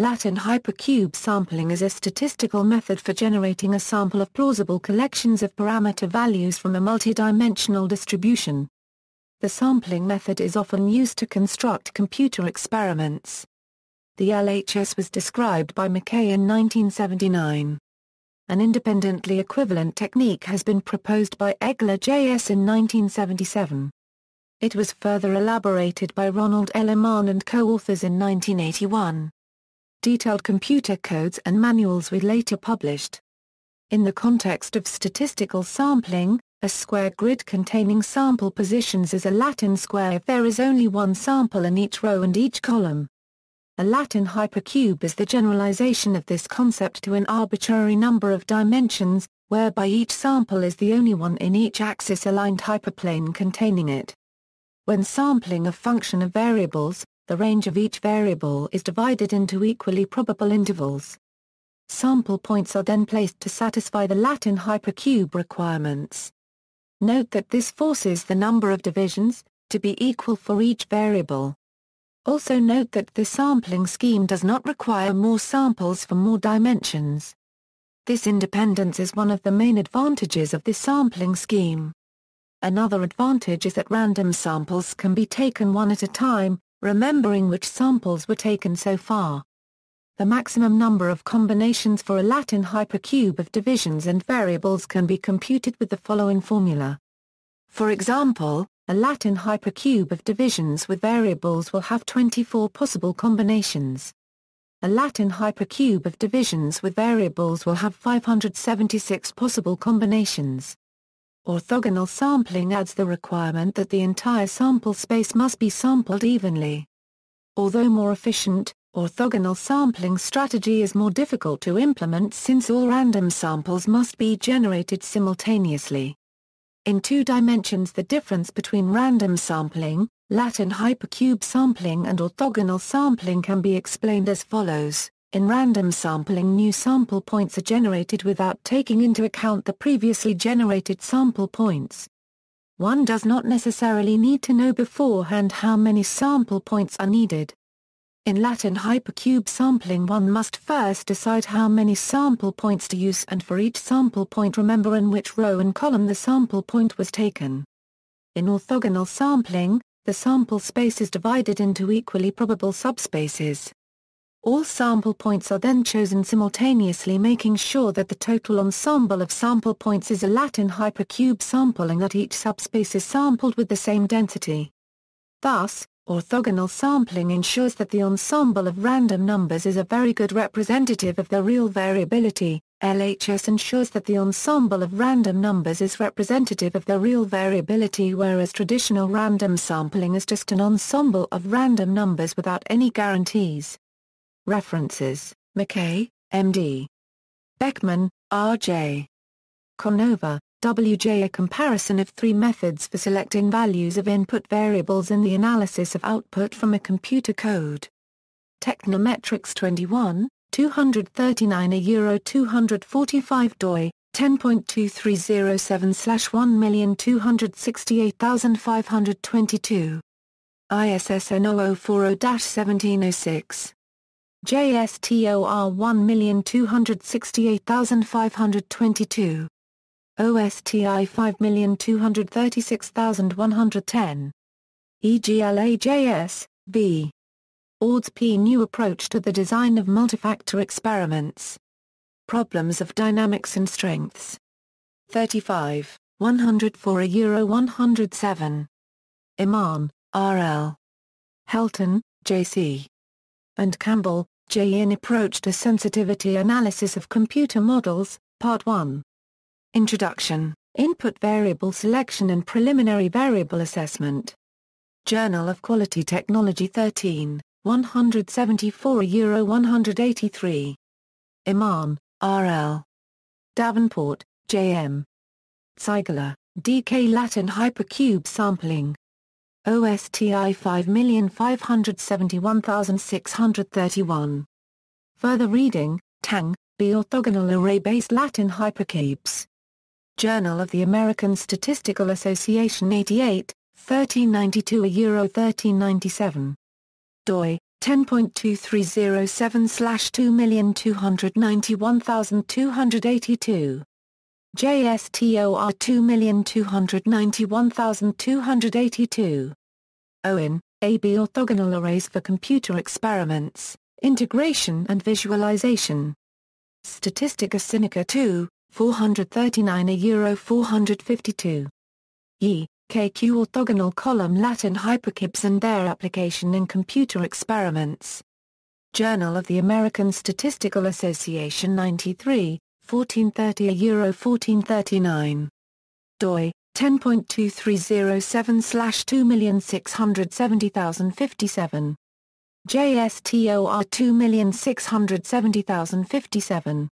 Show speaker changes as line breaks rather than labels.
Latin hypercube sampling is a statistical method for generating a sample of plausible collections of parameter values from a multidimensional distribution. The sampling method is often used to construct computer experiments. The LHS was described by McKay in 1979. An independently equivalent technique has been proposed by Eglājs in 1977. It was further elaborated by Ronald L. Iman and co-authors in 1981. Detailed computer codes and manuals were later published. In the context of statistical sampling, a square grid containing sample positions is a Latin square if there is only one sample in each row and each column. A Latin hypercube is the generalization of this concept to an arbitrary number of dimensions, whereby each sample is the only one in each axis-aligned hyperplane containing it. When sampling a function of variables, the range of each variable is divided into equally probable intervals. Sample points are then placed to satisfy the Latin hypercube requirements. Note that this forces the number of divisions, to be equal for each variable. Also note that the sampling scheme does not require more samples for more dimensions. This independence is one of the main advantages of this sampling scheme. Another advantage is that random samples can be taken one at a time, remembering which samples were taken so far. The maximum number of combinations for a Latin hypercube of divisions and variables can be computed with the following formula. For example, a Latin hypercube of divisions with variables will have 24 possible combinations. A Latin hypercube of divisions with variables will have 576 possible combinations. Orthogonal sampling adds the requirement that the entire sample space must be sampled evenly. Although more efficient, orthogonal sampling strategy is more difficult to implement since all random samples must be generated simultaneously. In two dimensions the difference between random sampling, Latin hypercube sampling and orthogonal sampling can be explained as follows. In random sampling new sample points are generated without taking into account the previously generated sample points. One does not necessarily need to know beforehand how many sample points are needed. In Latin hypercube sampling one must first decide how many sample points to use and for each sample point remember in which row and column the sample point was taken. In orthogonal sampling, the sample space is divided into equally probable subspaces. All sample points are then chosen simultaneously making sure that the total ensemble of sample points is a Latin hypercube sample and that each subspace is sampled with the same density. Thus, orthogonal sampling ensures that the ensemble of random numbers is a very good representative of the real variability. LHS ensures that the ensemble of random numbers is representative of the real variability whereas traditional random sampling is just an ensemble of random numbers without any guarantees. References, McKay, M.D. Beckman, R.J. Conover, W.J. A comparison of three methods for selecting values of input variables in the analysis of output from a computer code. Technometrics 21, 239 a euro 245 doi, 10.2307 slash 1268522. ISSN 0040-1706. JSTOR 1268522. OSTI 5236110. EGLAJS, v. Ords P. New approach to the design of multifactor experiments. Problems of dynamics and strengths. 35, 104 a Euro 107. Iman, R.L. Helton, J.C and Campbell, J. In Approach to Sensitivity Analysis of Computer Models, Part 1. Introduction, Input Variable Selection and Preliminary Variable Assessment. Journal of Quality Technology 13, 174 Euro 183. Iman, R.L. Davenport, J.M. Zeigler, D.K. Latin Hypercube Sampling. OSTI 5571631. Further reading, Tang, B. Orthogonal Array-Based Latin Hypercubes. Journal of the American Statistical Association 88, 1392 a Euro 1397. doi, 10.2307 slash 2291282. JSTOR 2291282. Owen, A.B. Orthogonal arrays for computer experiments, integration and visualization. Statistica Sinica 2, 439 a euro 452. E. KQ orthogonal column Latin hypercubes and their application in computer experiments. Journal of the American Statistical Association 93, 1430 a euro 1439. doi 10.2307 slash 2670057. JSTOR 2670057.